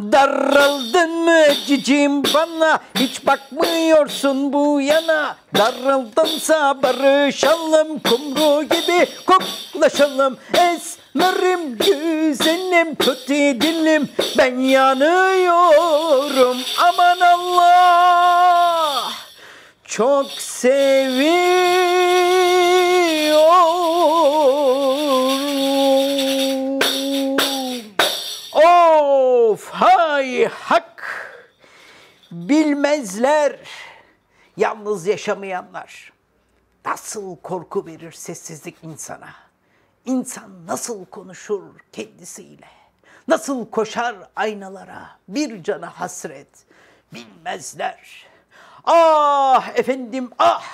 Darıldın mı cicim bana? Hiç bakmıyorsun bu yana. Darıldınsa barışalım Kumru gibi. Koklaşalım Esmerim güzelim Kötü dilim. Ben yanıyorum Aman Allah! Çok seviyorum Hay hak bilmezler yalnız yaşamayanlar. Nasıl korku verir sessizlik insana? İnsan nasıl konuşur kendisiyle? Nasıl koşar aynalara bir cana hasret? Bilmezler. Ah efendim ah!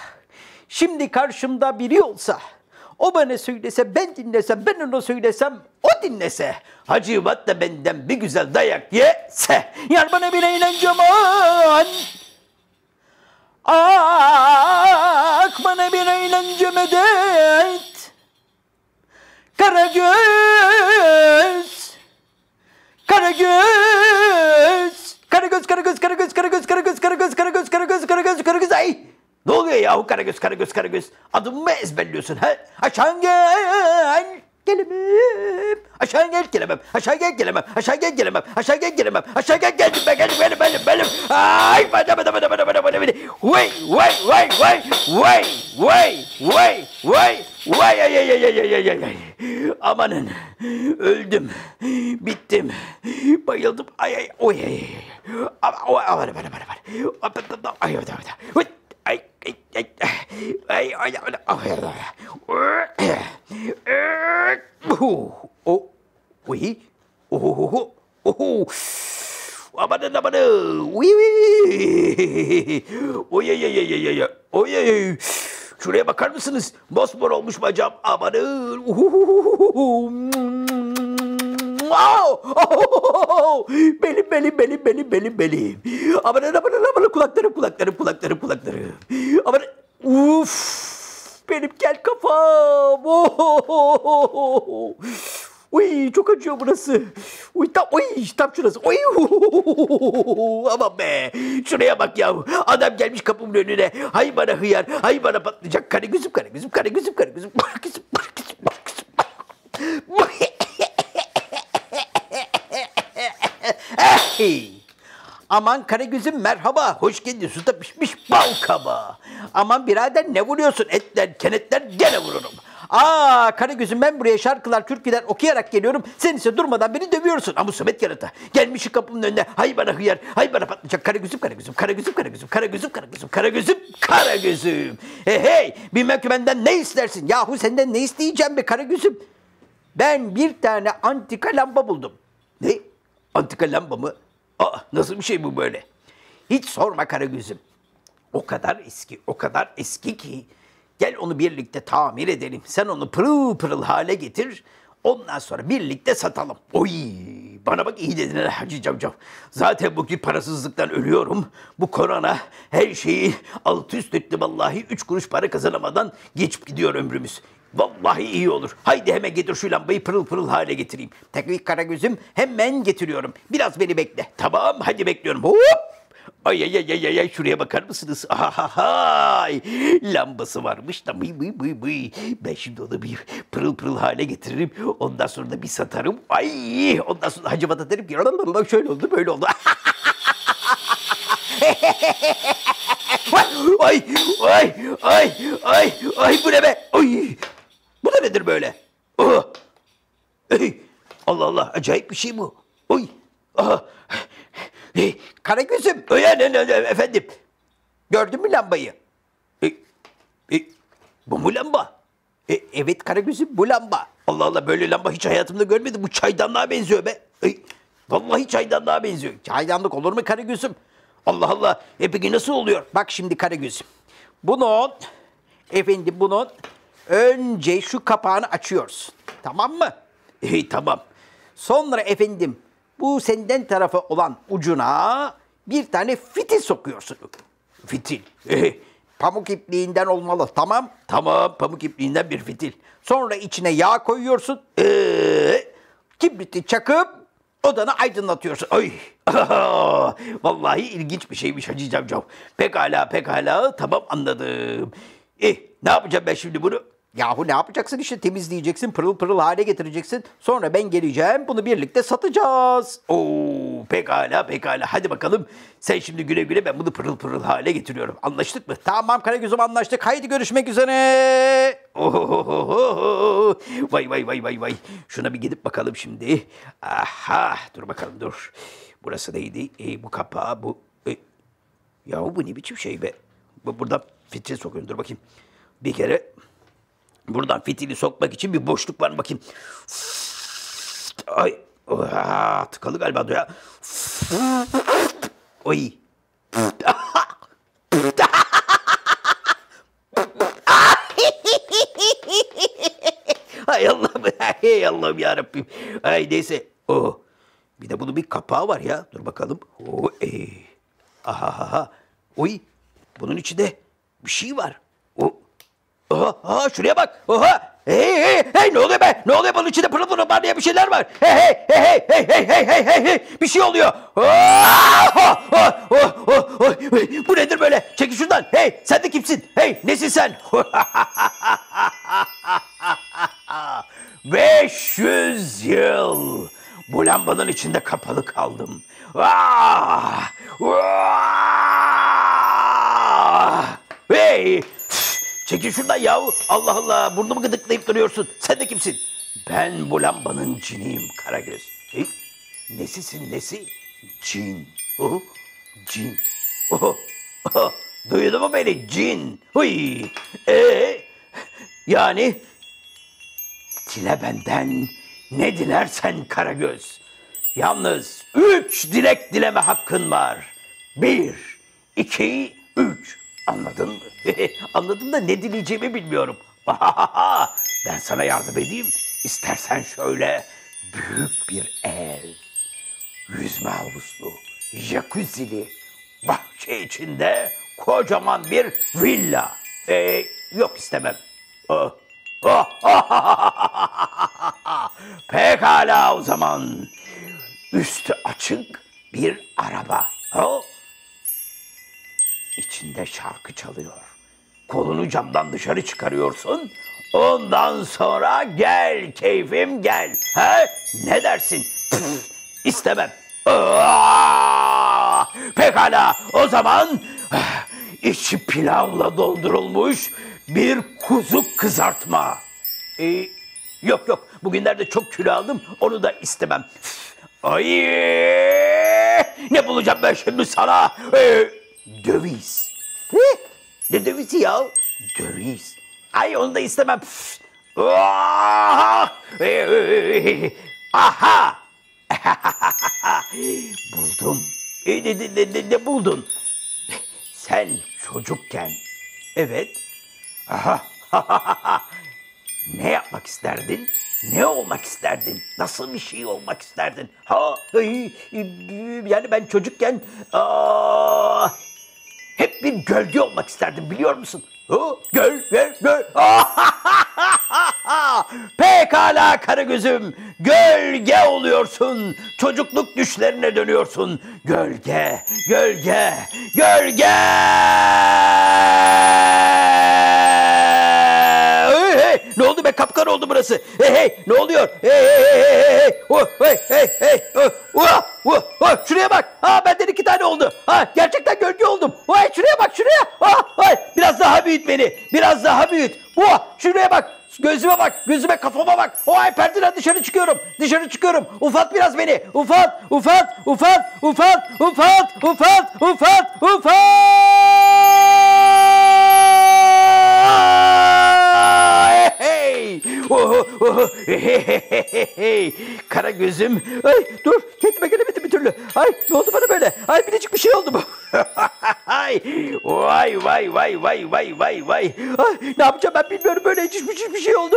Şimdi karşımda biri olsa o bana söylese, ben dinlesem, ben ona söylesem, o dinlese. Hacivat da benden bir güzel dayak yese. Yar bana bir eğlence aman. Ak bana bir eğlence medet. Karagöz. Karagöz. Karagöz, Karagöz, Karagöz, Karagöz, Karagöz, Karagöz, Karagöz, Karagöz, Karagöz, Karagöz, ay. Ne oluyor yahu Karagöz, Karagöz, Karagöz? Adımı mı ezberliyorsun ha? Aşağı gel. Gelemem. Aşağı gel gelemem. Aşağı gel gelemem. Aşağı gel gelemem. Aşağı gel gelemem. Aşağı gel geldim ben geldim benim benim benim. Ay bana bana bana bana bana bana bana. Vay vay vay vay vay vay vay vay vay ay ay ay ay ay ay ay ay. Amanın öldüm. Bittim. Bayıldım. Ay ay oy ay. Aman aman aman aman. Ay ay ay ay. Ay ay. Ay ay ay. Oh, oui, oh, oh, oh, amanın amanın, oui, oui, oy ay ay ay ay ay, oy ay, şuraya bakar mısınız? Mosmor olmuş bacağım, amanın, Oh, oh, belim belim belim belim belim belim. Amanın amanın amanın kulaklarım kulaklarım kulaklarım kulaklarım. Amanın uf benim kel kafam. Oh, Uy çok acıyor burası. Uy tam, uy, tam şurası. Uy, aman be. Şuraya bak ya. Adam gelmiş kapımın önüne. Hay bana hıyar, hay bana patlayacak. Kara gözüm, kara gözüm, kara gözüm, kara gözüm. Kara gözüm, kara gözüm, kara gözüm. Hey! Aman Karagöz'üm merhaba. Hoş geldin suda pişmiş bal kabağı. Aman birader ne vuruyorsun? Etler, kenetler gene vururum. Aa Karagöz'üm ben buraya şarkılar, türküler okuyarak geliyorum. Sen ise durmadan beni dövüyorsun. Ama Samet yarata. Gelmişi kapımın önüne. Hay bana hıyar, hay bana patlayacak. Karagöz'üm, Karagöz'üm, Karagöz'üm, Karagöz'üm, Karagöz'üm, Karagöz'üm, Karagöz'üm, Karagöz'üm. Hey hey, bilmem ki ne istersin? Yahu senden ne isteyeceğim be Karagöz'üm? Ben bir tane antika lamba buldum. Ne? Antika lamba mı? Aa, nasıl bir şey bu böyle? Hiç sorma Karagöz'üm. O kadar eski, o kadar eski ki gel onu birlikte tamir edelim. Sen onu pırıl pırıl hale getir. Ondan sonra birlikte satalım. Oy bana bak iyi dedin ha Hacı Cavcav. Zaten bugün parasızlıktan ölüyorum. Bu korona her şeyi alt üst etti vallahi. Üç kuruş para kazanamadan geçip gidiyor ömrümüz. Vallahi iyi olur. Haydi hemen getir şu lambayı pırıl pırıl hale getireyim. Teknik Karagöz'üm hemen getiriyorum. Biraz beni bekle. Tamam hadi bekliyorum. Hop! Ay ay ay ay ay, ay şuraya bakar mısınız? Ahahay! Lambası varmış da bıy bıy bıy bıy. Ben şimdi onu bir pırıl pırıl hale getiririm. Ondan sonra da bir satarım. Ay! Ondan sonra hacıma derim ki şöyle oldu böyle oldu. ay ay ay ay ay bu ne be? Ay! Bu da nedir böyle? Oh! Ey, Allah Allah acayip bir şey bu. Oy. Aha. Hey, Karagöz'üm. Efendim. Gördün mü lambayı? E, e, bu mu lamba? E, evet Karagöz'üm bu lamba. Allah Allah böyle lamba hiç hayatımda görmedim. Bu çaydanlığa benziyor be. E, vallahi çaydanlığa benziyor. Çaydanlık olur mu Karagöz'üm? Allah Allah. E peki nasıl oluyor? Bak şimdi Karagöz'üm. Bunun, efendim bunun önce şu kapağını açıyorsun. Tamam mı? E, tamam. Sonra efendim bu senden tarafı olan ucuna bir tane fitil sokuyorsun. Fitil. E, pamuk ipliğinden olmalı. Tamam. Tamam pamuk ipliğinden bir fitil. Sonra içine yağ koyuyorsun. E, kibriti çakıp odanı aydınlatıyorsun. Ay. Vallahi ilginç bir şeymiş Hacı Cavcav. Pekala pekala tamam anladım. Eh ne yapacağım ben şimdi bunu? Yahu ne yapacaksın işte temizleyeceksin, pırıl pırıl hale getireceksin. Sonra ben geleceğim, bunu birlikte satacağız. Oo, pekala pekala. Hadi bakalım. Sen şimdi güle güle ben bunu pırıl pırıl hale getiriyorum. Anlaştık mı? Tamam Karagöz'üm anlaştık. Haydi görüşmek üzere. Ohohoho. Vay vay vay vay vay. Şuna bir gidip bakalım şimdi. Aha dur bakalım dur. Burası neydi? E, bu kapağı bu. E, yahu bu ne biçim şey be? Bu, buradan fitil sokuyorum. Dur bakayım. Bir kere Buradan fitili sokmak için bir boşluk var bakayım. Ay. Tıkalı galiba ya. Oy. Hay Allah'ım. Hey Allah'ım ya Rabbim. Ay neyse. Oh. Bir de bunun bir kapağı var ya. Dur bakalım. Oh, ee. Aha, aha. Oy. Bunun içinde bir şey var. Oha, oha şuraya bak. Oha. Hey hey hey ne oluyor be? Ne oluyor bunun içinde pırıl pırıl diye bir şeyler var. Hey hey hey hey hey hey hey hey hey bir şey oluyor. Oh, oh, oh, oh, oh. Bu nedir böyle? Çekil şuradan. Hey sen de kimsin? Hey nesin sen? 500 yıl bu lambanın içinde kapalı kaldım. Ah! Ah! Hey! Çekil şuradan yahu. Allah Allah burnumu gıdıklayıp duruyorsun. Sen de kimsin? Ben bu lambanın ciniyim Karagöz. Hey, nesisin nesi? Cin. Oh, cin. Oh, oh. Duydun mu beni? Cin. Huy. Ee, yani dile benden ne dilersen Karagöz. Yalnız üç dilek dileme hakkın var. Bir, iki, üç. Anladın mı? Anladım da ne dileyeceğimi bilmiyorum. ben sana yardım edeyim. İstersen şöyle büyük bir ev, yüzme havuzlu, jacuzzi'li, bahçe içinde kocaman bir villa. Ee, yok istemem. Pekala o zaman. Üstü açık bir araba. Oh. İçinde şarkı çalıyor. Kolunu camdan dışarı çıkarıyorsun. Ondan sonra gel keyfim gel. He? Ne dersin? Pff, istemem. Aa! Pekala o zaman ah, içi pilavla doldurulmuş bir kuzu kızartma. Ee, yok yok bugünlerde çok kilo aldım onu da istemem. Ay ne bulacağım ben şimdi sana? Ee, döviz. Ne? Ne dövizi ya? Döviz. Ay onu da istemem. Ee, Aha! Buldum. E, ne, ne, ne, ne buldun? Sen çocukken. Evet. Aha. ne yapmak isterdin? Ne olmak isterdin? Nasıl bir şey olmak isterdin? Ha, ay, yani ben çocukken aa, hep bir gölge olmak isterdim biliyor musun? Ha, göl, göl, göl. Pekala Karagöz'üm. Gölge oluyorsun. Çocukluk düşlerine dönüyorsun. Gölge, gölge, gölge. Hey, hey, ne oldu be kapkar oldu burası. Hey hey ne oluyor? Hey hey hey hey hey. Oh, hey hey hey. Oh, oh, oh, oh. Şuraya bak. Ha benden iki tane oldu. Ha gerçekten daha büyüt beni. Biraz daha büyüt. Oh, şuraya bak. Gözüme bak, gözüme kafama bak. O ay perdeden dışarı çıkıyorum. Dışarı çıkıyorum. Ufalt biraz beni. Ufalt, ufalt, ufalt, ufalt, ufalt, ufalt, ufalt, ufalt. Hey! Oh, oh, hey, hey, hey, hey. Kara gözüm. Ay dur kendime gelemedim bir türlü. Ay ne oldu bana böyle? Ay biricik bir şey oldu bu. Ay vay vay vay vay vay vay vay. Ay, ne yapacağım ben bilmiyorum böyle hiç hiçbir şey oldu.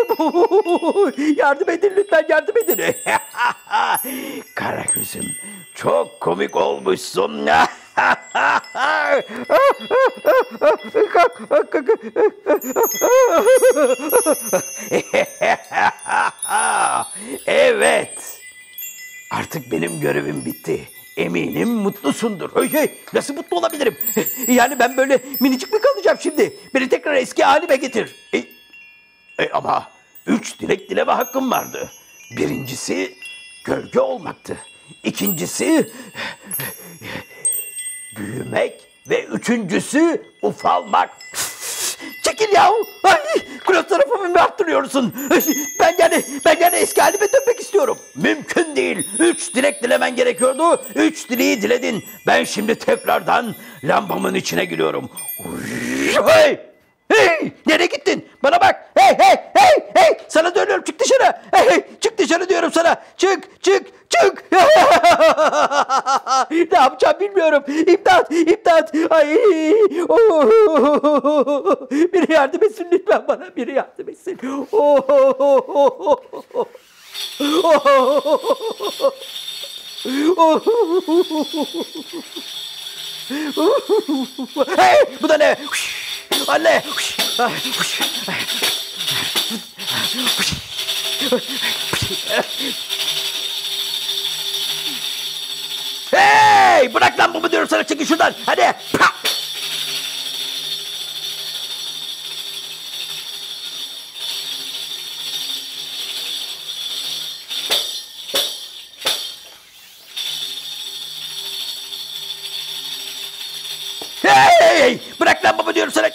yardım edin lütfen yardım edin. Kara gözüm çok komik olmuşsun. evet. Artık benim görevim bitti. Eminim mutlusundur. Hey hey nasıl mutlu olabilirim? Yani ben böyle minicik mi kalacağım şimdi? Beni tekrar eski halime getir. E, e, ama üç dilek dileme hakkım vardı. Birincisi gölge olmaktı. İkincisi büyümek ve üçüncüsü ufalmak. Çekil yahu. Ay, klostrofobimi mi arttırıyorsun? Ben yani, ben yani eski halime dönmek istiyorum. Mümkün değil. Üç dilek dilemen gerekiyordu. Üç dileği diledin. Ben şimdi tekrardan lambamın içine giriyorum. Hey! Hey! Nereye gittin? Bana bak. Hey hey hey hey! Sana dönüyorum. Çık dışarı. Hey hey! Çık dışarı diyorum sana. Çık çık çık. ne yapacağım bilmiyorum. İmdat! İmdat! Ay! Oh! Biri yardım etsin lütfen bana. Biri yardım etsin. Oh! Hey! Bu da ne? Anne! Hey! Bırak lan bunu diyorum sana çekin şuradan. Hadi. Hey! Bırak lan bunu diyorum sana.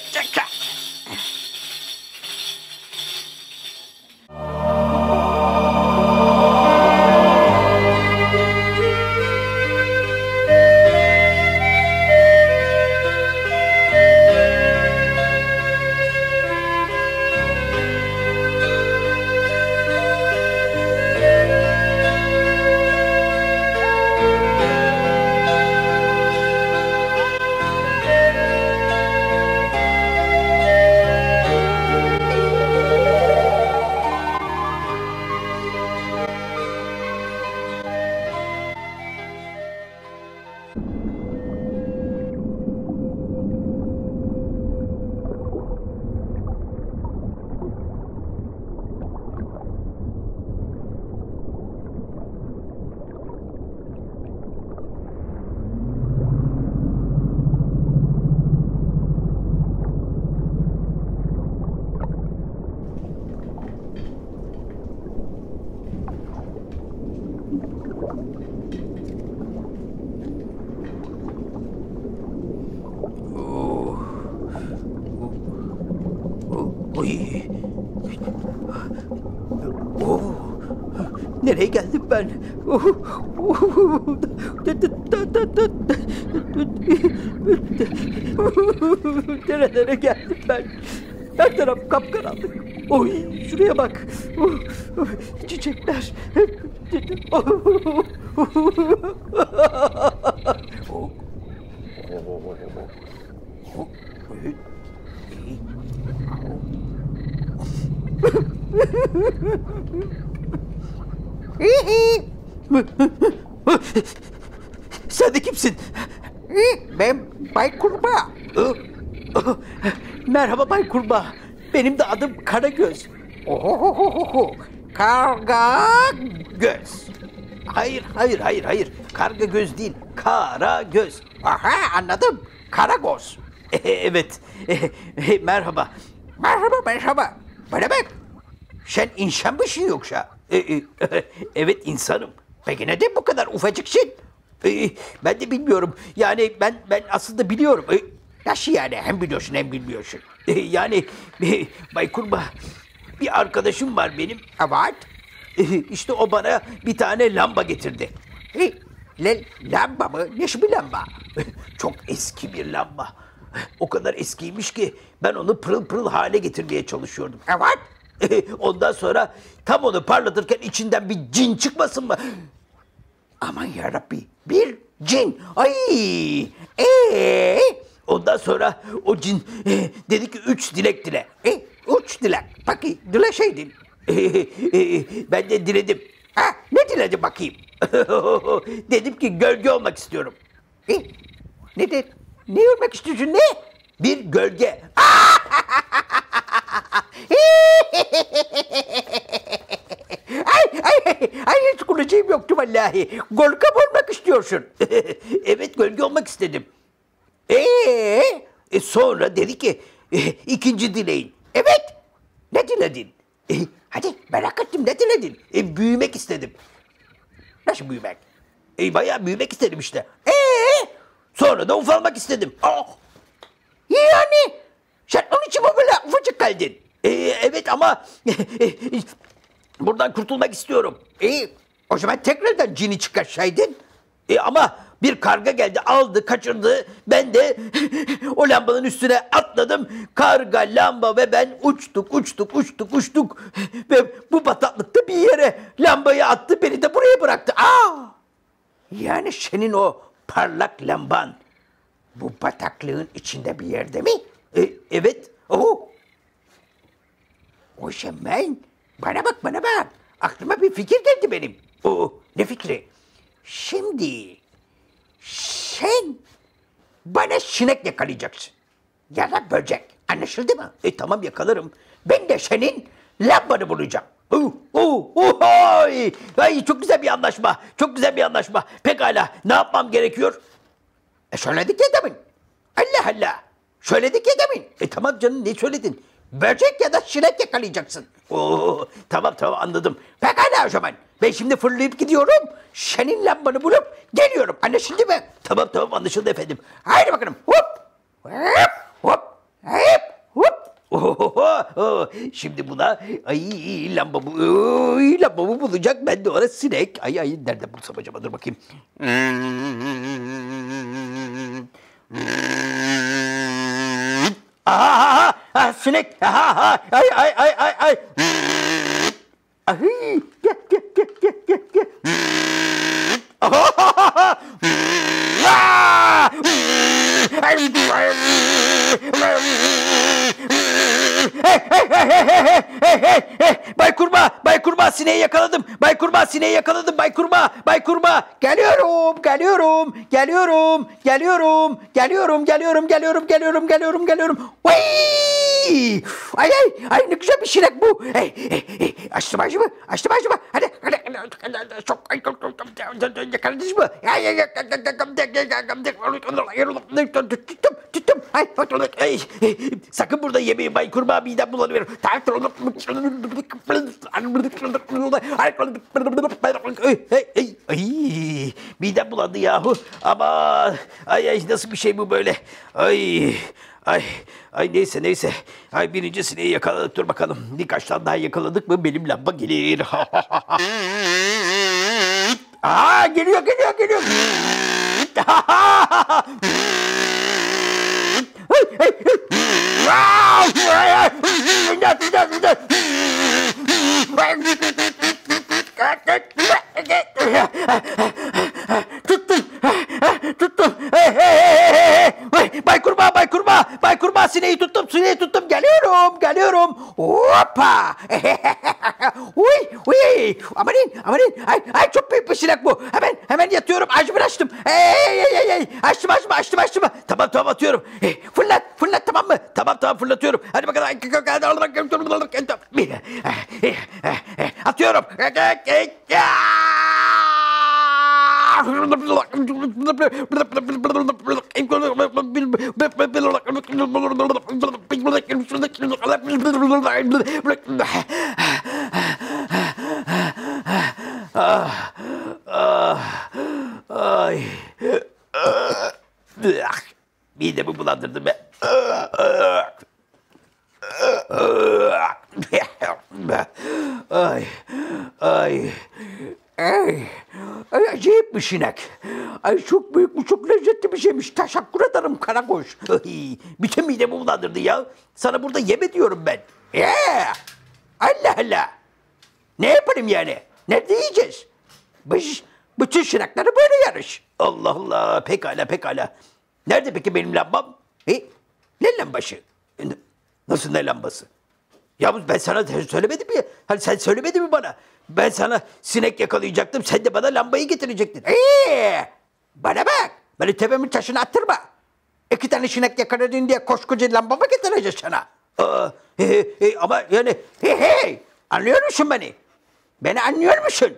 Çiçekler. Sen de kimsin? Ben Bay Kurbağa. Merhaba Bay Kurbağa. Benim de adım Karagöz. Ohohohoho. Karga. Göz. Hayır, hayır, hayır, hayır. Karga göz değil. Kara göz. Aha anladım. Karagoz. evet. Merhaba. Merhaba merhaba. Bana bak. Sen insan mısın yoksa? evet insanım. Peki neden bu kadar ufacıksın? Ben de bilmiyorum. Yani ben ben aslında biliyorum. Nasıl yani? Hem biliyorsun hem bilmiyorsun. Yani Bay Kurbağa bir arkadaşım var benim. Evet. İşte o bana bir tane lamba getirdi. Le, lamba mı? Nasıl bir lamba? Çok eski bir lamba. O kadar eskiymiş ki ben onu pırıl pırıl hale getirmeye çalışıyordum. Evet. Ondan sonra tam onu parlatırken içinden bir cin çıkmasın mı? Aman yarabbi. Bir cin. Ay! Ee, ondan sonra o cin e, dedi ki üç dilek dile. E, uç dilek. Peki dileşeydin. ben de diledim. Ha, ne diledin bakayım? Dedim ki gölge olmak istiyorum. E, ne de, ne ölmek istiyorsun ne? Bir gölge. ay, ay, ay hiç kulacağım yoktu vallahi. Golkap olmak istiyorsun. evet gölge olmak istedim. Ee, E sonra dedi ki e, ikinci dileğin. Evet. Ne diledin? E, hadi merak ettim ne diledin? E, büyümek istedim. Nasıl büyümek? E, bayağı büyümek istedim işte. Ee, Sonra da ufalmak istedim. oh. Yani sen onun için mi böyle ufacık kaldın? E, evet ama buradan kurtulmak istiyorum. İyi. O zaman tekrardan cini çıkarsaydın. E, ama bir karga geldi aldı kaçırdı. Ben de o lambanın üstüne atladım. Karga, lamba ve ben uçtuk uçtuk uçtuk uçtuk. Ve bu bataklıkta bir yere lambayı attı beni de buraya bıraktı. Aa! Yani senin o parlak lamban bu bataklığın içinde bir yerde mi? E, evet. Oo. O zaman bana bak bana bak. Aklıma bir fikir geldi benim. O, Ne fikri? Şimdi sen bana sinek yakalayacaksın. Ya da böcek. Anlaşıldı mı? e, tamam yakalarım. Ben de senin lambanı bulacağım. Oh, oh, ay. ay, çok güzel bir anlaşma. Çok güzel bir anlaşma. Pekala ne yapmam gerekiyor? E söyledik ya demin. Allah Allah. Söyledik ya demin. E tamam canım ne söyledin? Böcek ya da sinek yakalayacaksın. Oo, tamam tamam anladım. Pekala o zaman. Ben şimdi fırlayıp gidiyorum. Senin lambanı bulup geliyorum. Anlaşıldı mı? Tamam tamam anlaşıldı efendim. Haydi bakalım. Hop. Hop. Hop. Hop. Hop. Ohoho, Şimdi buna ay lambamı, ay, lambamı bulacak. Ben de ona sinek. Ay ay nerede bulsam acaba dur bakayım. Aha, aha, aha, ah, sinek, ha ha, ay, ay, ay, ay, ay. Ahee, yeah, yeah, yeah, yeah, yeah, yeah. Ah! ah. ah. Hey, hey, hey, hey, hey, hey, hey, hey. Bay Kurbağa, Bay Kurbağa sineği yakaladım. Bay Kurbağa sineği yakaladım. Bay Kurbağa, Bay Kurbağa. Geliyorum, geliyorum, geliyorum, geliyorum, geliyorum, geliyorum, geliyorum, geliyorum, geliyorum, geliyorum. Vay! Ay ay, ay ne güzel bir sinek bu. Hey, hey, hey. Açtım ağzımı, açtım ağzımı. Hadi, hadi, hadi. Çok, ay, yakaladınız mı? Ay, ay, ay, tuttum. Ay, Ay, sakın burada yemeyin Bay Kurbağa midem bulanıyor. Ay, ay, ay, ay, midem bulandı yahu. Ama ay ay nasıl bir şey bu böyle? Ay ay ay neyse neyse. Ay birinci sineği yakaladık dur bakalım. Birkaç tane daha yakaladık mı benim lamba gelir. Aa geliyor geliyor geliyor. Tuttum. Tutup. Tutup. Hei, hei, hei, hei. Bay kurbağa, bay kurbağa. Bay kurbağa sineği tuttum, sineği tuttum. Geliyorum, geliyorum. Hoppa. uy, uy. Amanin, amanin. Ay, ay çok büyük bir sinek bu. Hemen, hemen yatıyorum. Açtım, açtım. Hey, hey, hey, hey. Açtım, açtım, açtım, açtım. Tamam, tamam atıyorum. Hey, fırlat, fırlat tamam mı? Tamam, tamam fırlatıyorum. Hadi bakalım. Atıyorum. Ah, ah, ay. Ah, midemi bulandırdı be. Ah, ah, ah, ah, ay. Bir sinek. Ay çok büyük bu çok lezzetli bir şeymiş. Teşekkür ederim karakoş. Bütün midemi bulandırdı ya. Sana burada yeme diyorum ben. Ee, Allah Allah. Ne yapalım yani? Nerede yiyeceğiz? Biz bütün sinekleri böyle yarış. Allah Allah. Pekala pekala. Nerede peki benim lambam? E, ne lambası? N- Nasıl ne lambası? Ya ben sana söylemedim mi? Hani sen söylemedin mi bana? Ben sana sinek yakalayacaktım. Sen de bana lambayı getirecektin. Ee, bana bak. Beni tepemin taşına attırma. İki tane sinek yakaladın diye koskoca lamba mı getireceğiz sana? Aa, he, he, he, ama yani Hey hey, anlıyor musun beni? Beni anlıyor musun?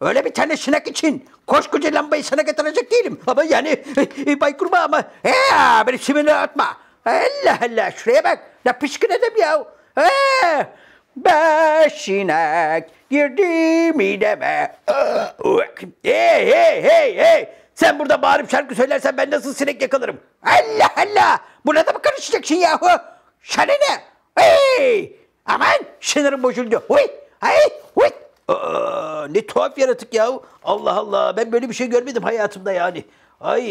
Öyle bir tane sinek için koskoca lambayı sana getirecek değilim. ama yani e, e, Bay Kurbağa ama He, beni simini atma. Allah Allah, şuraya bak. Ne pişkin adam ya. He, beş sinek girdi mideme. hey hey hey hey sen burada bağırıp şarkı söylersen ben nasıl sinek yakalarım? Allah Allah, buna da mı karışacaksın yahu? Sana ne? Hey, aman sinirim bozuldu. Huy, hay, huy. Aa, ne tuhaf yaratık ya. Allah Allah ben böyle bir şey görmedim hayatımda yani. Ay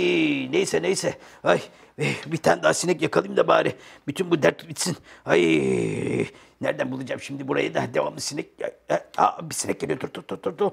neyse neyse. Ay eh, bir tane daha sinek yakalayayım da bari. Bütün bu dert bitsin. Ay nereden bulacağım şimdi burayı da devamlı sinek. Aa, bir sinek geliyor dur dur dur dur. dur.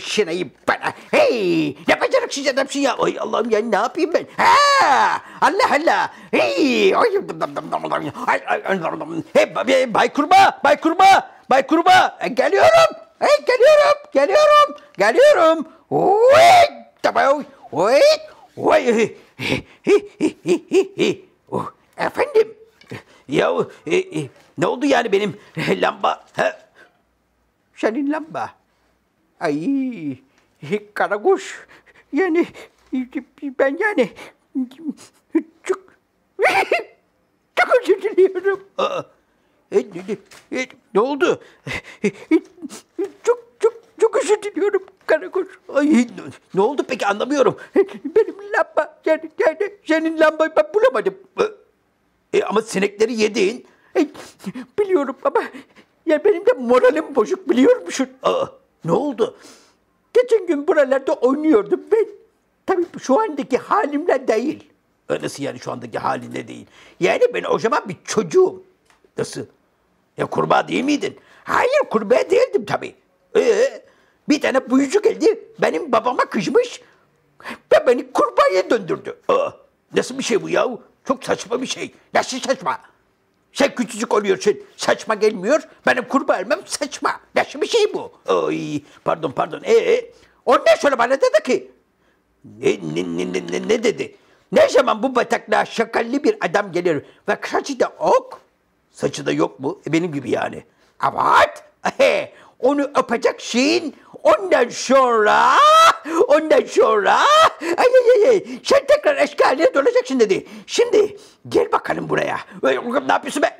Şu şinayı bana. Hey, ne beceriksiz adamsın ya. Ay Allah'ım ya ne yapayım ben? Ha, Allah Allah. Hey, ay, Ay, ay, hey, Bay- Kurbağa, Bay Kurbağa, Bay Kurbağa. E, Geliyorum. Hey, geliyorum. Geliyorum. Geliyorum. Oy. Tamam. Oy. Hi. Oh, Efendim. Ya e, e, ne oldu yani benim lamba? Ha? Senin lamba. Ay. Karakuş. Yani ben yani çok çok özür diliyorum. Aa, e, ne, e, ne oldu? Çok çok çok özür diliyorum Karakuş. Ay, ne, ne oldu peki anlamıyorum. Benim lamba yani, yani senin lambayı ben bulamadım. E, ama sinekleri yedin. Ey, Biliyorum ama ya benim de moralim bozuk biliyor musun? Aa, ne oldu? geçen gün buralarda oynuyordum ben. Tabii şu andaki halimle değil. Nasıl yani şu andaki halinde değil? Yani ben o zaman bir çocuğum. Nasıl? Ya kurbağa değil miydin? Hayır kurbağa değildim tabii. Ee, bir tane buyucu geldi benim babama kızmış ve beni kurbağaya döndürdü. Aa, nasıl bir şey bu ya? Çok saçma bir şey. Nasıl saçma? Sen küçücük oluyorsun saçma gelmiyor. Benim kurbağa ölmem saçma. Nasıl bir şey bu? Ay, pardon pardon. Ee, Ondan sonra bana dedi ki ne, ne, ne, ne, ne, dedi? ne zaman bu bataklığa şakallı bir adam gelir ve saçı da ok. Saçı da yok mu? E, benim gibi yani. Evet. Onu öpeceksin. Ondan sonra, ondan sonra, ay ay ay, sen tekrar eski haline döneceksin dedi. Şimdi gel bakalım buraya. Ay, Ne yapıyorsun be?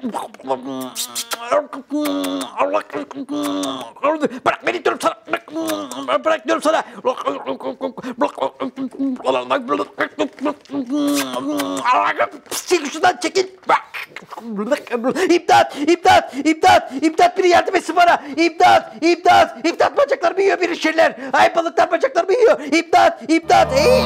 Bırak beni diyorum sana. Bırak diyorum sana. Çekil şuradan çekil. Bak. İmdat, imdat, imdat, imdat biri yardım etsin bana. İmdat, imdat, imdat bacaklarımı yiyor bir şeyler. Ay balıklar bacaklarımı yiyor. İmdat, imdat. Ey.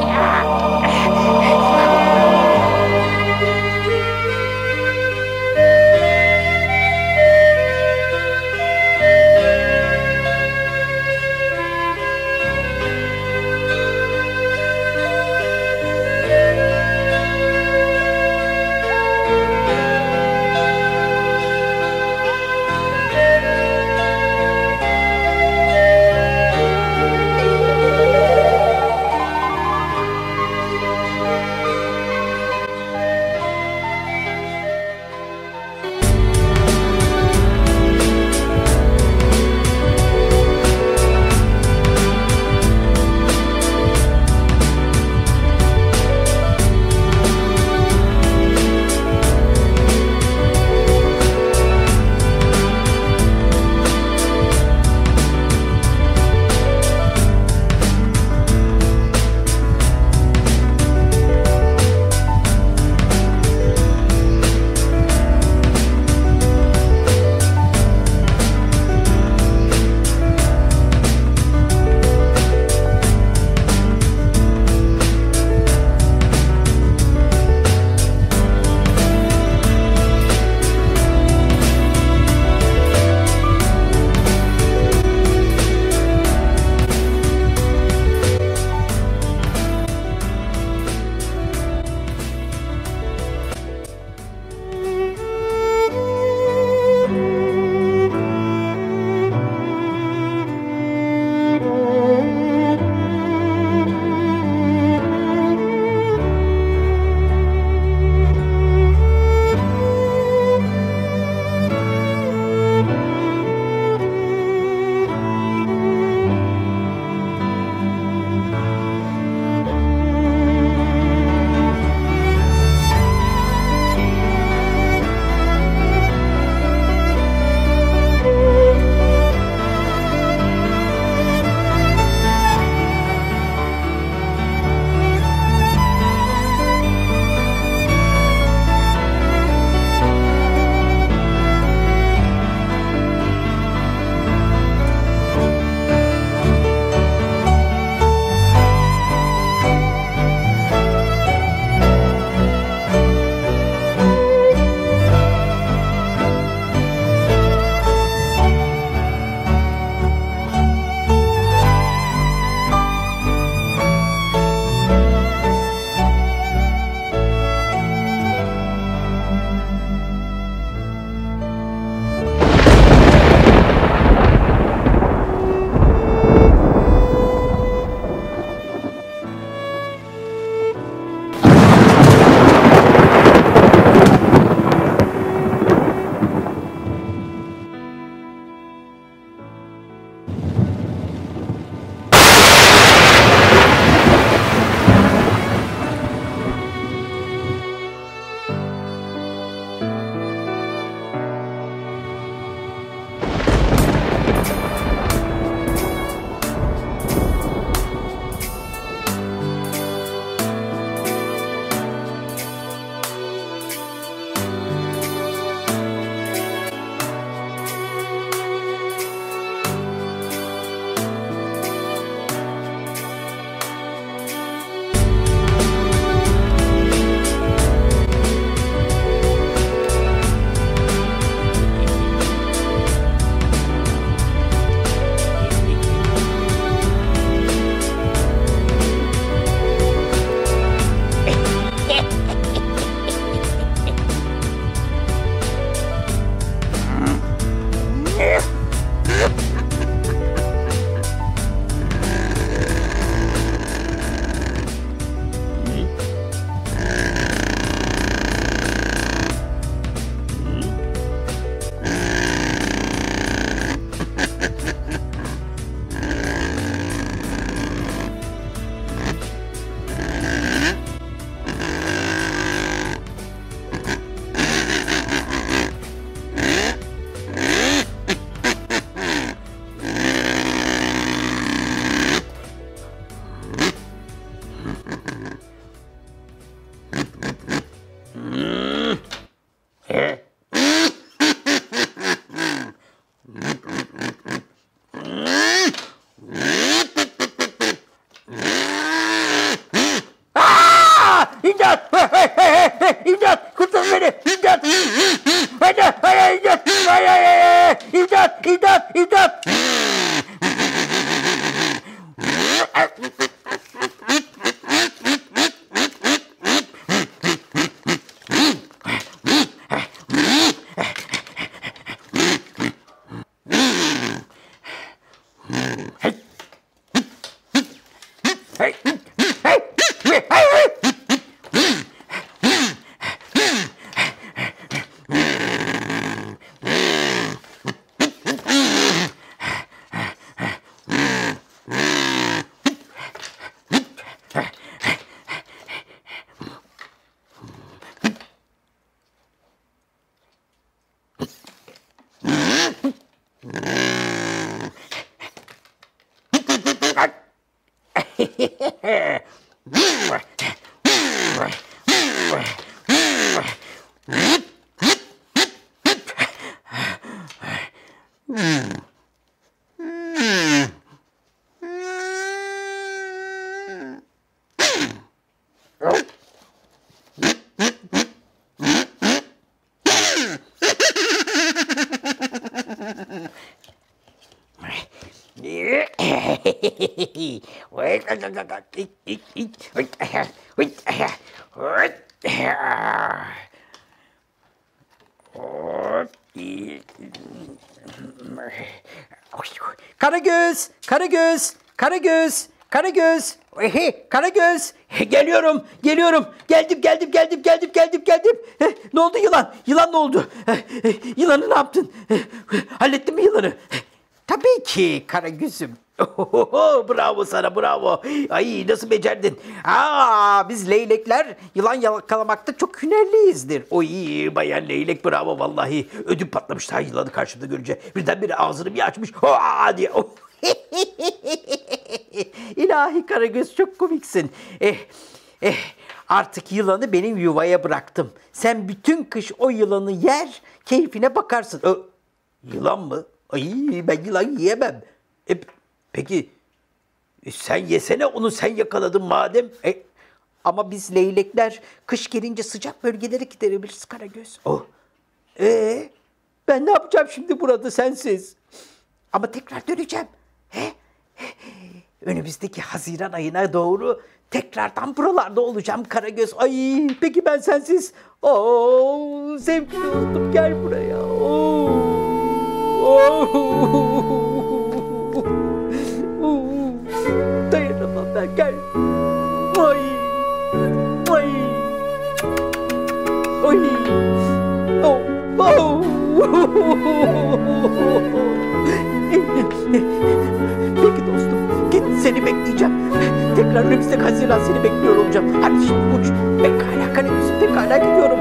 Karagöz, Karagöz, Karagöz, Karagöz, Ehe, Karagöz. Geliyorum, geliyorum. Geldim, geldim, geldim, geldim, geldim, geldim. Ne oldu yılan? Yılan ne oldu? Eh, Yılanı ne yaptın? Hallettin mi yılanı? Tabii ki Karagöz'üm. Ohoho, bravo sana bravo. Ay nasıl becerdin? Aa, biz leylekler yılan yakalamakta çok hünerliyizdir. Oy bayan leylek bravo vallahi. Ödüm patlamış daha yılanı karşımda görünce. Birdenbire ağzını bir açmış. Aa diye. Oh. İlahi Karagöz çok komiksin. Eh, eh, artık yılanı benim yuvaya bıraktım. Sen bütün kış o yılanı yer, keyfine bakarsın. Ö, yılan mı? Ay ben yılan yiyemem. E, peki e, sen yesene onu sen yakaladın madem. E, ama biz leylekler kış gelince sıcak bölgelere gidebiliriz Karagöz. Oh. Ee, ben ne yapacağım şimdi burada sensiz? Ama tekrar döneceğim. He? Önümüzdeki Haziran ayına doğru tekrardan buralarda olacağım Karagöz. Ay peki ben sensiz. Oo sevgili dostum gel buraya. Oo. Oo. Dayanamam ben gel. Ay. Ay. Ay. Oh. Oh. Peki dostum, git seni bekleyeceğim. Tekrar önümüzdeki Haziran seni bekliyor olacağım. Hadi şimdi uç. Pekala Karagöz'üm, pekala gidiyorum.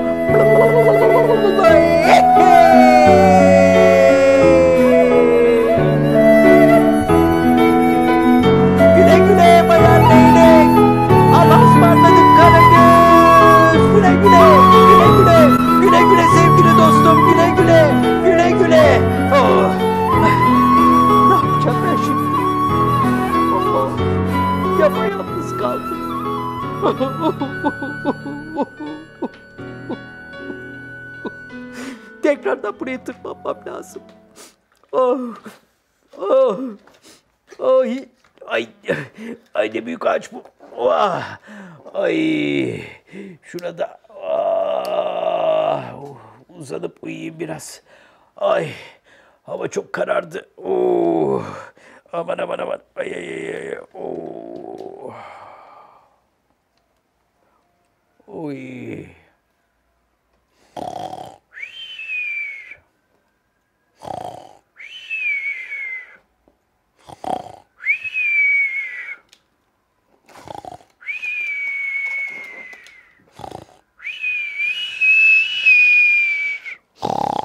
Tırmanmam lazım. Oh, oh, ay, ay, ay ne büyük ağaç bu. Ah, ay, şurada ah, uzanıp uyuyayım biraz. Ay, hava çok karardı. Oh, aman aman aman. Ay ay ay. Oh. Oy. kadar Oh.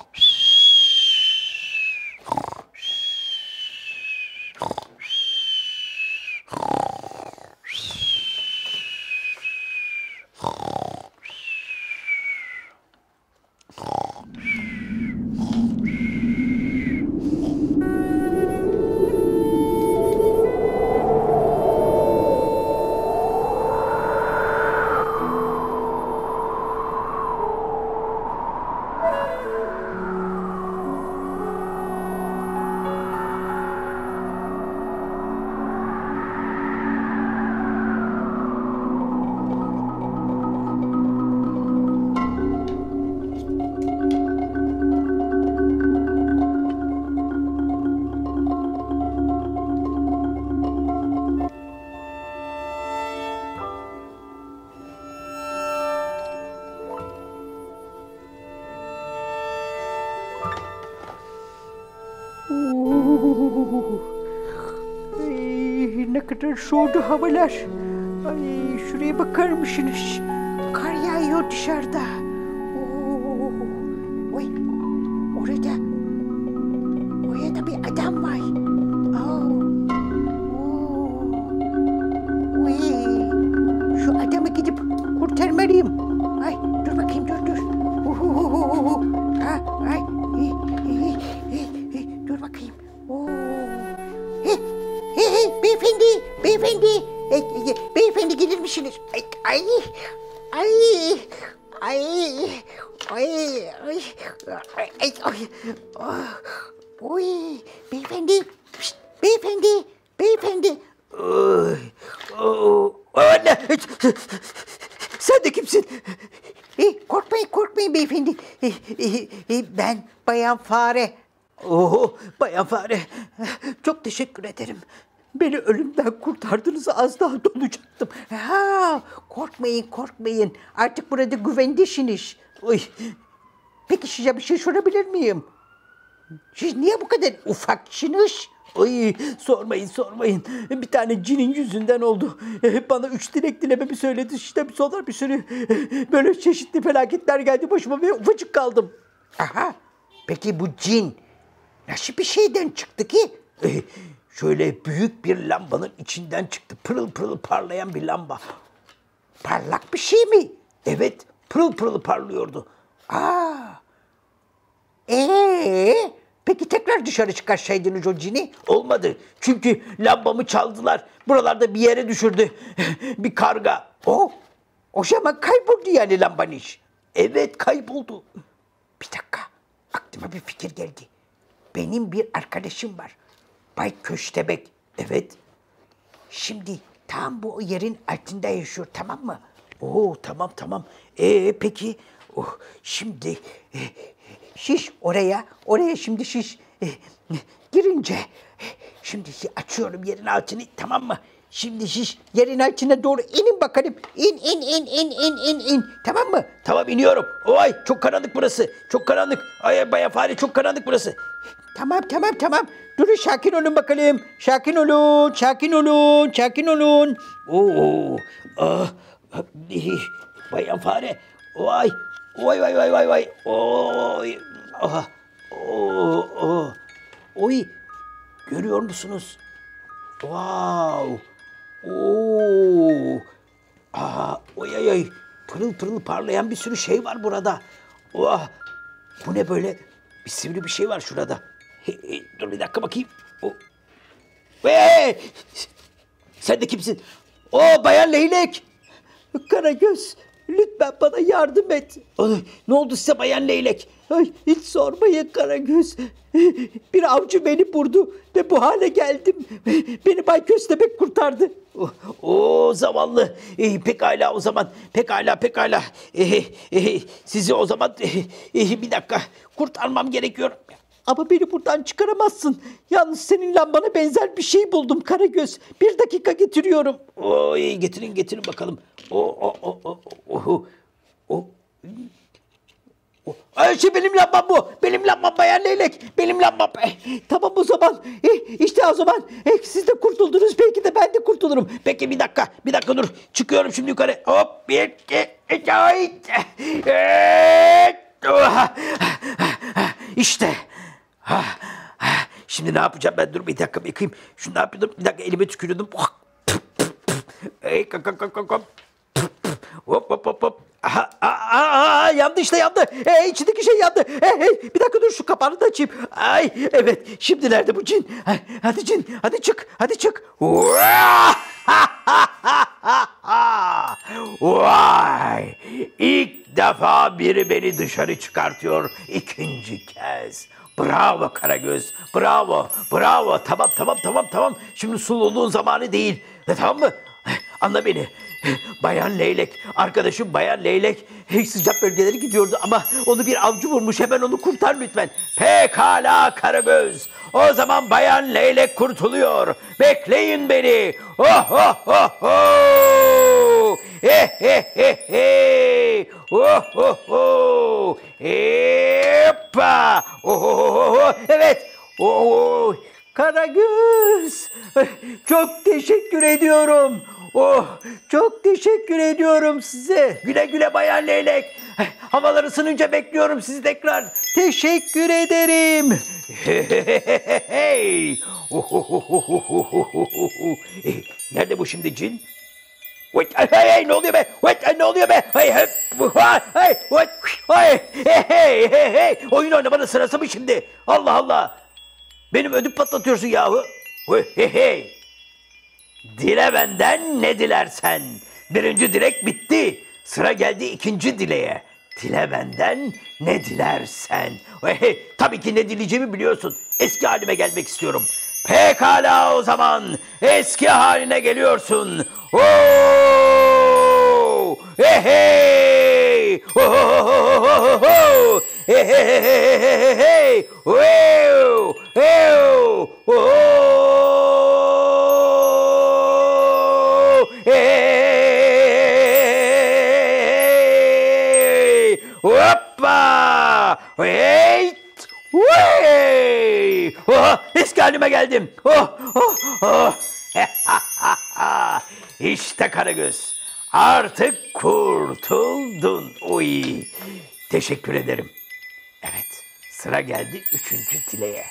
Soğudu havalar. Ay şuraya bakar mısınız? Kar yağıyor dışarıda. Sen de kimsin? Eh, korkmayın, korkmayın beyefendi. Eh, eh, eh, ben Bayan Fare. Oo, bayan fare. Çok teşekkür ederim. Beni ölümden kurtardınız az daha donacaktım. Ha, korkmayın, korkmayın. Artık burada güvendesiniz. Oy, Peki size bir şey sorabilir miyim? Siz niye bu kadar ufaksınız? Ay sormayın sormayın. Bir tane cinin yüzünden oldu. Bana üç dilek dilememi söyledi. İşte sonra bir sürü böyle çeşitli felaketler geldi başıma ve ufacık kaldım. Aha, peki bu cin nasıl bir şeyden çıktı ki? Eh, Şöyle büyük bir lambanın içinden çıktı. Pırıl pırıl parlayan bir lamba. Parlak bir şey mi? Evet pırıl pırıl parlıyordu. Aa, ee, peki tekrar dışarı çıkarsaydınız o cini? Olmadı. Çünkü lambamı çaldılar. Buralarda bir yere düşürdü. bir karga. O, o zaman kayboldu yani lambanız. Evet kayboldu. Bir dakika, aklıma bir fikir geldi. Benim bir arkadaşım var. Bay Köstebek. Evet. Şimdi tam bu yerin altında yaşıyor tamam mı? Oo tamam tamam. Ee peki. Oh, şimdi e, şiş oraya, oraya şimdi şiş e, girince şimdi açıyorum yerin altını tamam mı? Şimdi şiş yerin altına doğru inin bakalım. İn in in in in in in tamam mı? Tamam iniyorum. Oy çok karanlık burası. Çok karanlık. Ay bayan fare çok karanlık burası. Tamam tamam tamam. Durun sakin olun bakalım. Sakin olun, sakin olun, sakin olun. Oo. Ah. eh, Bayan fare. Vay. Vay vay vay vay vay. Oy. Ah. Oo. oo. Oy. Görüyor musunuz? Wow. Oo. Aa, oy ay ay. Pırıl pırıl parlayan bir sürü şey var burada. Oh. Bu ne böyle? Bir sivri bir şey var şurada. He, he, dur bir dakika bakayım. O. Hey! Sen de kimsin? O bayan leylek. Karagöz. Lütfen bana yardım et. Ay, ne oldu size bayan leylek? Ay, hiç sormayın Karagöz. Bir avcı beni vurdu ve bu hale geldim. Beni Bay Köstebek kurtardı. O, zavallı. E, pekala o zaman. Pekala pekala. E, e, sizi o zaman e, e, bir dakika kurtarmam gerekiyor. Ama beni buradan çıkaramazsın. Yalnız senin lambana benzer bir şey buldum Karagöz. Bir dakika getiriyorum. Oy getirin getirin bakalım. O o o o o o. o. Ay şey benim lambam bu. Benim lambam bayan leylek. Benim lambam. Eh, tamam o zaman. Eh, işte o zaman. Eh, siz de kurtuldunuz. Belki de ben de kurtulurum. Peki bir dakika. Bir dakika dur. Çıkıyorum şimdi yukarı. Hop. Bir, iki, üç. ay. Eh, oh. İşte. Ah, ah. Şimdi ne yapacağım ben? Dur bir dakika bir yıkayayım. Şunu ne yapıyordum? Bir dakika elime tükürüyordum. Ey kalk kalk. kalk. Hop hop hop hop. Aha, aa, aa, yandı işte yandı. E, içindeki şey yandı. E, e, bir dakika dur şu kapağını da açayım. Ay evet şimdi nerede bu cin? Hadi cin hadi çık hadi çık. Vay ilk defa biri beni dışarı çıkartıyor ikinci kez. Bravo Karagöz. Bravo. Bravo. Tamam tamam tamam tamam. Şimdi sululuğun zamanı değil. E, tamam mı? Anla beni. Bayan Leylek, arkadaşım Bayan Leylek sıcak bölgelere gidiyordu ama onu bir avcı vurmuş. Hemen onu kurtar lütfen. Pekala Karagöz. O zaman Bayan Leylek kurtuluyor. Bekleyin beni. Oh oh oh oh. He he he he. Oh oh oh. Hoppa. Oh oh oh oh. Evet. Oh, oh. Karagöz. Çok teşekkür ediyorum. Oh, çok teşekkür ediyorum size. Güle güle Bayan Leylek. Havalar ısınınca bekliyorum sizi tekrar. Teşekkür ederim. Hey. Nerede bu şimdi cin? Wait, hey, hey, ne oluyor be? Wait, ne oluyor be? Hey, hey, hey, wait, hey, hey, hey, hey, hey. Oyun oynamanın sırası mı şimdi? Allah Allah. Benim ödüm patlatıyorsun yahu. Hey, hey. Dile benden ne dilersen. Birinci dilek bitti. Sıra geldi ikinci dileğe. Dile benden ne dilersen. Hey, tabii ki ne dileyeceğimi biliyorsun. Eski halime gelmek istiyorum. Pekala o zaman eski haline geliyorsun. Oo! Hey hey! Oh, oh, oh, Eski halime geldim. Oh, oh, oh. işte Karagöz. Artık kurtuldun. Oy. Teşekkür ederim. Evet, sıra geldi üçüncü dileğe.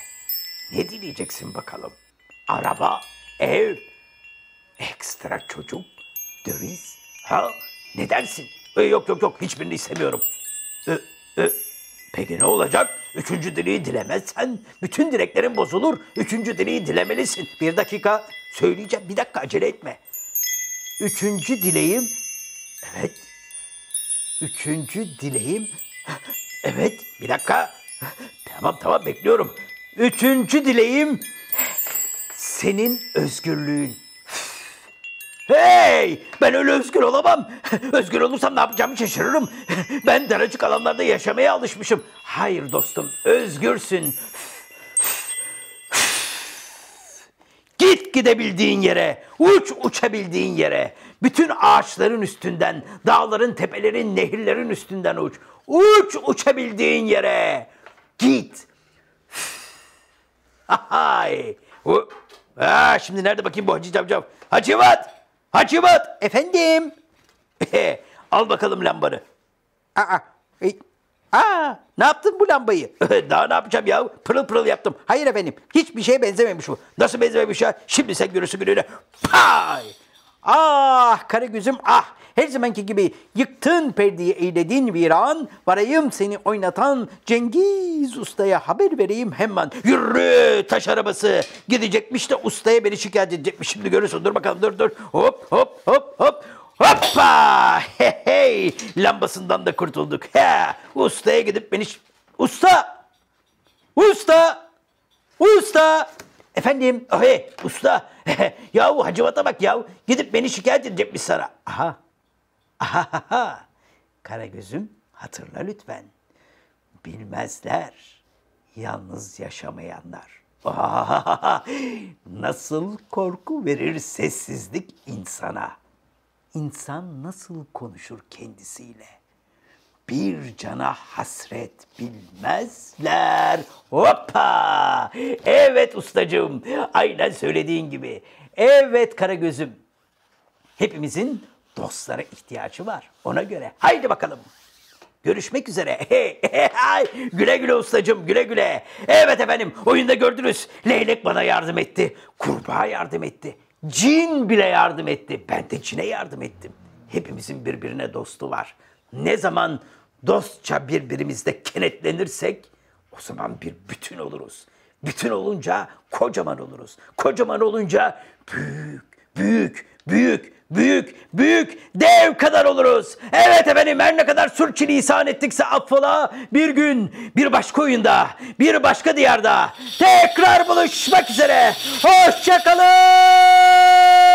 Ne dileyeceksin bakalım? Araba, ev, ekstra çocuk, döviz, ha? Ne dersin? E, yok yok yok, hiçbirini istemiyorum. E, e, peki ne olacak? Üçüncü dileği dilemezsen bütün dileklerin bozulur. Üçüncü dileği dilemelisin. Bir dakika söyleyeceğim. Bir dakika acele etme. Üçüncü dileğim... Evet. Üçüncü dileğim... Evet bir dakika. Tamam tamam bekliyorum. Üçüncü dileğim... Senin özgürlüğün. Hey! Ben öyle özgür olamam. Özgür olursam ne yapacağımı şaşırırım. Ben daracık alanlarda yaşamaya alışmışım. Hayır dostum, özgürsün. Git gidebildiğin yere, uç uçabildiğin yere. Bütün ağaçların üstünden, dağların, tepelerin, nehirlerin üstünden uç. Uç uçabildiğin yere. Git. Hay. Ha, şimdi nerede bakayım bu Hacı Cavcav? Hacıvat! Hacıvat! Efendim? Al bakalım lambanı. Aa, e, aa, ne yaptın bu lambayı? Daha ne yapacağım ya? Pırıl pırıl yaptım. Hayır efendim. Hiçbir şeye benzememiş bu. Nasıl benzememiş ya? Şimdi sen görürsün gününü. Pay! Ah Karagöz'üm ah! Her zamanki gibi yıktın perdeyi eyledin viran. Varayım seni oynatan Cengiz Usta'ya haber vereyim hemen. Yürü taş arabası. Gidecekmiş de ustaya beni şikayet edecekmiş. Şimdi görürsün dur bakalım dur dur. Hop hop hop hop. Hoppa! Hey hey! Lambasından da kurtulduk. He! Ustaya gidip beni... Usta! Usta! Usta! Efendim, hey, usta. yahu Hacıvat'a bak yahu. Gidip beni şikayet edecekmiş sana. Aha. Aha. Karagöz'üm hatırla lütfen. Bilmezler. Yalnız yaşamayanlar. Ahahaha. Nasıl korku verir sessizlik insana. İnsan nasıl konuşur kendisiyle? Bir cana hasret bilmezler. Hoppa! Evet ustacığım, aynen söylediğin gibi. Evet Karagöz'üm. Hepimizin dostlara ihtiyacı var. Ona göre. Haydi bakalım. Görüşmek üzere. güle güle ustacığım, güle güle. Evet efendim, oyunda gördünüz. Leylek bana yardım etti. Kurbağa yardım etti. Cin bile yardım etti. Ben de cine yardım ettim. Hepimizin birbirine dostu var. Ne zaman dostça birbirimizde kenetlenirsek o zaman bir bütün oluruz. Bütün olunca kocaman oluruz. Kocaman olunca büyük, büyük, büyük, büyük, büyük, dev kadar oluruz. Evet efendim her ne kadar sürçülisan ettikse affola bir gün bir başka oyunda, bir başka diyarda tekrar buluşmak üzere. Hoşçakalın.